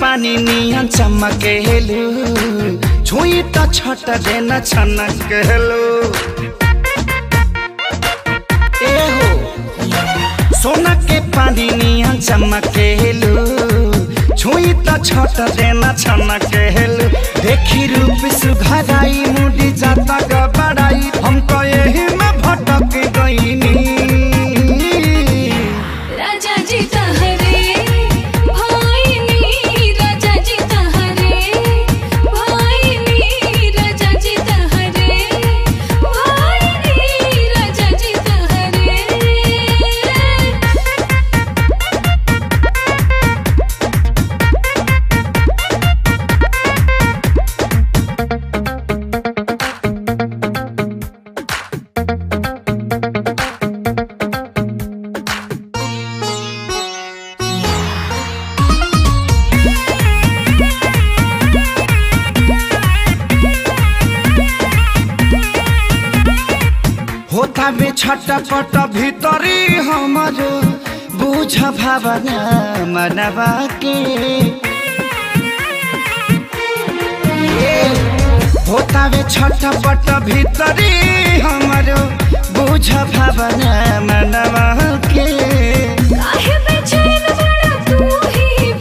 पानी नियन चमकेलु छुई त छट देन छनकेलु ए हो सोना के पानी नियन चमकेलु छुई त छट देन छनकेलु देखी रूप सुघराई मुडी जाता गबड़ाई में छटपट भीतरी हमर बुझ भावना मनवा के होता में छटपट भीतरी हमर बुझ भावना मनवा के तू ही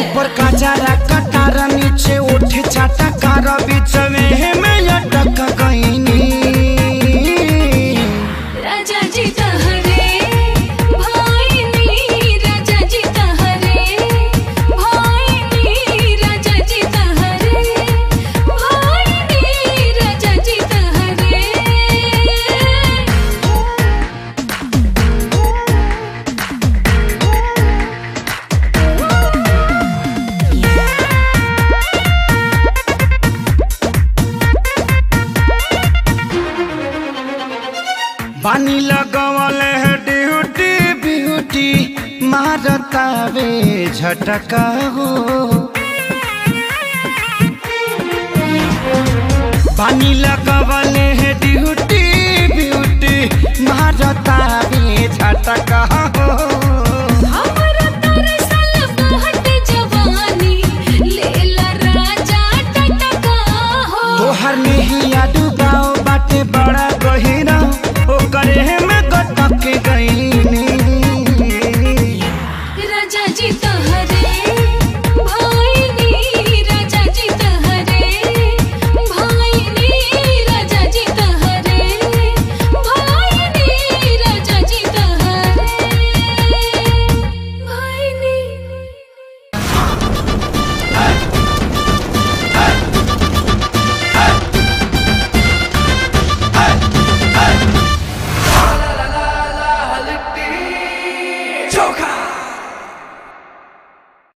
ऊपर का जरा कटार नीचे उठ चाटा कार बीच बानी लगवल है ड्यूटी ब्यूटी मारता वे झटका हो बानी लगवल है ड्यूटी ब्यूटी मारता वे झटका हो हर नहीं डुबाओ बाटे बड़ा